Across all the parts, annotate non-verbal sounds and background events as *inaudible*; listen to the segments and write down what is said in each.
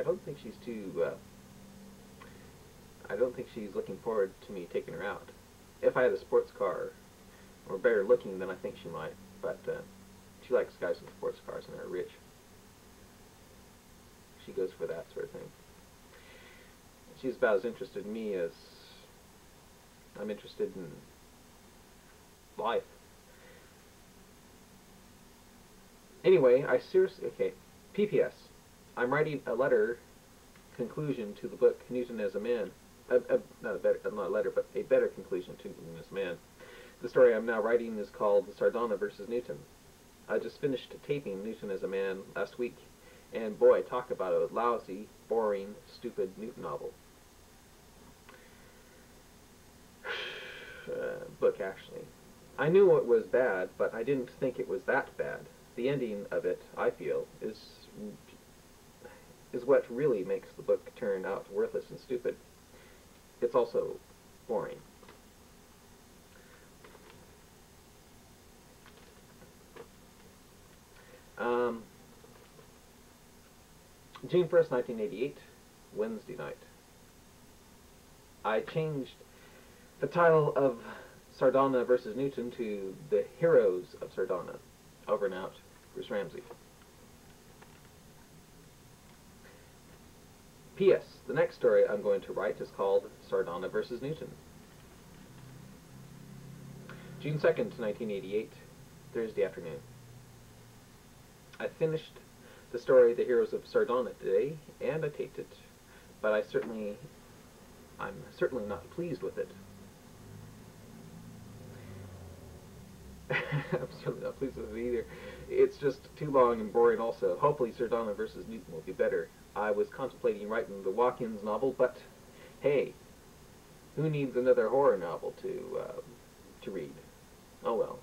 I don't think she's too. Uh, I don't think she's looking forward to me taking her out. If I had a sports car, or better looking, then I think she might. But uh, she likes guys with sports cars and they're rich. She goes for that sort of thing. She's about as interested in me as I'm interested in life. Anyway, I seriously okay. P.P.S. I'm writing a letter conclusion to the book Newton as a Man. Uh, uh, not a better, not a letter, but a better conclusion to Newton as a Man. The story I'm now writing is called Sardana versus Newton. I just finished taping Newton as a Man last week, and boy, talk about a lousy, boring, stupid Newton novel. *sighs* uh, book, actually. I knew it was bad, but I didn't think it was that bad. The ending of it, I feel, is is what really makes the book turn out worthless and stupid. It's also boring. Um, June 1st, 1988, Wednesday night. I changed the title of Sardana versus Newton to The Heroes of Sardana. Over and out, Bruce Ramsey. P.S. The next story I'm going to write is called Sardana versus Newton. June 2nd, 1988, Thursday afternoon. I finished the story The Heroes of Sardana today, and I taped it, but I certainly, I'm certainly not pleased with it. *laughs* I'm certainly not pleased with it either. It's just too long and boring also. Hopefully Sardana versus Newton will be better. I was contemplating writing the Watkins novel, but hey, who needs another horror novel to uh, to read? Oh well,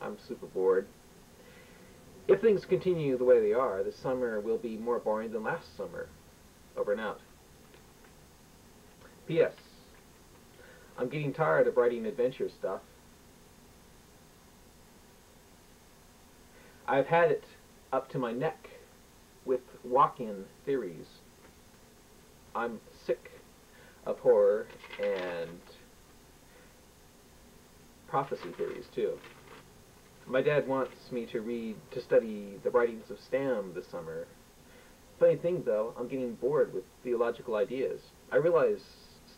I'm super bored. If things continue the way they are, this summer will be more boring than last summer. Over and out. P.S. I'm getting tired of writing adventure stuff. I've had it up to my neck with walk-in theories. I'm sick of horror and prophecy theories too. My dad wants me to read, to study the writings of Stam this summer. Funny thing though, I'm getting bored with theological ideas. I realize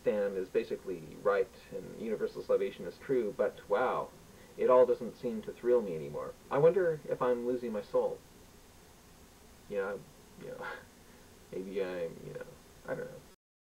Stam is basically right and universal salvation is true, but wow, it all doesn't seem to thrill me anymore. I wonder if I'm losing my soul. You know, you know, maybe I'm, you know, I don't know.